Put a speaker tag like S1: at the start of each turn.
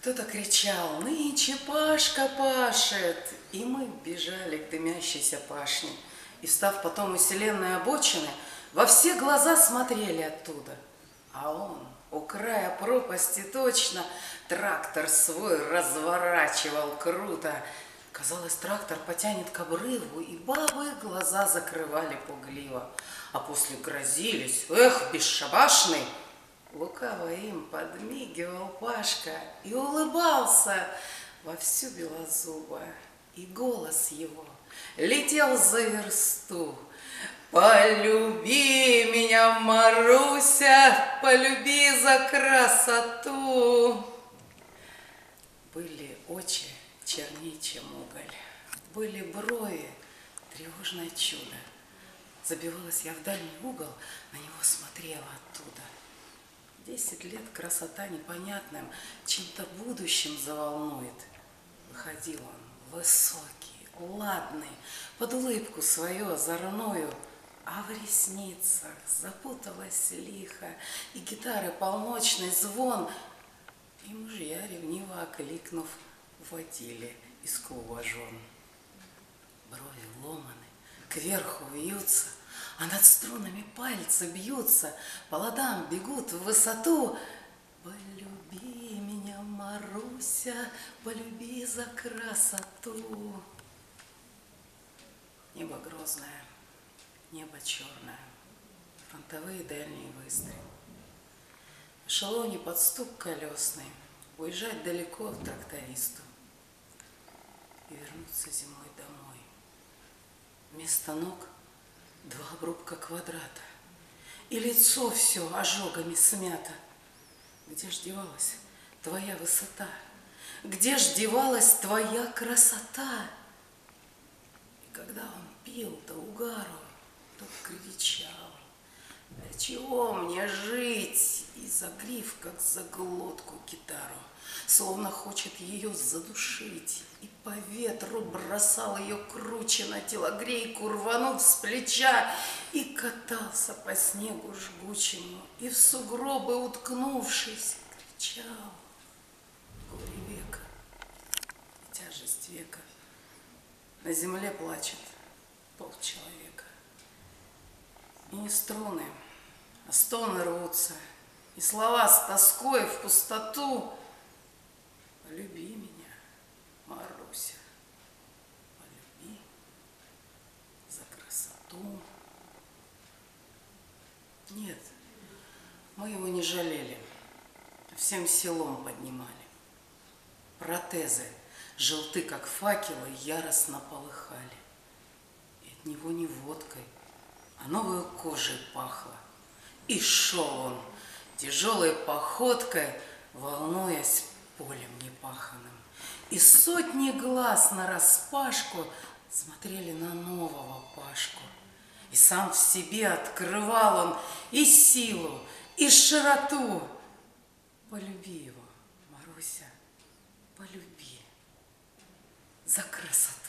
S1: Кто-то кричал, нынче Пашка пашет, и мы бежали к дымящейся пашне. И, став потом у обочины, во все глаза смотрели оттуда. А он у края пропасти точно трактор свой разворачивал круто. Казалось, трактор потянет к обрыву, и бабы глаза закрывали пугливо. А после грозились, эх, бесшабашный, Лукаво им подмигивал Пашка и улыбался во всю белозуба. И голос его летел за версту. Полюби меня, Маруся, полюби за красоту. Были очи черней, чем уголь, были брови, тревожное чудо. Забивалась я в дальний угол, на него смотрела оттуда. Десять лет красота непонятным, чем-то будущим заволнует. Выходил он высокий, ладный, под улыбку свою озорную, а в ресницах запуталась лихо, и гитары полночный звон, и мужья, ревниво окликнув, водили из клуба жен. Брови ломаны, кверху вьются, а над струнами пальцы бьются, по ладам бегут в высоту. Полюби меня, Маруся, полюби за красоту. Небо грозное, небо черное, фронтовые дальние выстрелы. В эшелоне под стук колесный, уезжать далеко в трактористу и вернуться зимой домой. Вместо ног – Два обрубка квадрата. И лицо все ожогами смято. Где ж девалась твоя высота? Где ж девалась твоя красота? И когда он пил до угару, то кричал. Для чего мне жить? И загрив, как за глотку гитару, словно хочет ее задушить. И по ветру бросал ее круче на телогрейку, рванув с плеча, и катался по снегу жгучему, и в сугробы уткнувшись, кричал. Горе века, тяжесть века, на земле плачет полчеловека. И не струны, а стоны рвутся, и слова с тоской в пустоту. Полюби меня, Маруся, полюби за красоту. Нет, мы его не жалели, всем селом поднимали. Протезы, желты, как факелы, яростно полыхали. И от него не водкой, а новой кожей пахло. И шел он тяжелой походкой, волнуясь полем непаханым. И сотни глаз на распашку смотрели на нового Пашку. И сам в себе открывал он и силу, и широту. Полюби его, Маруся, полюби за красоту.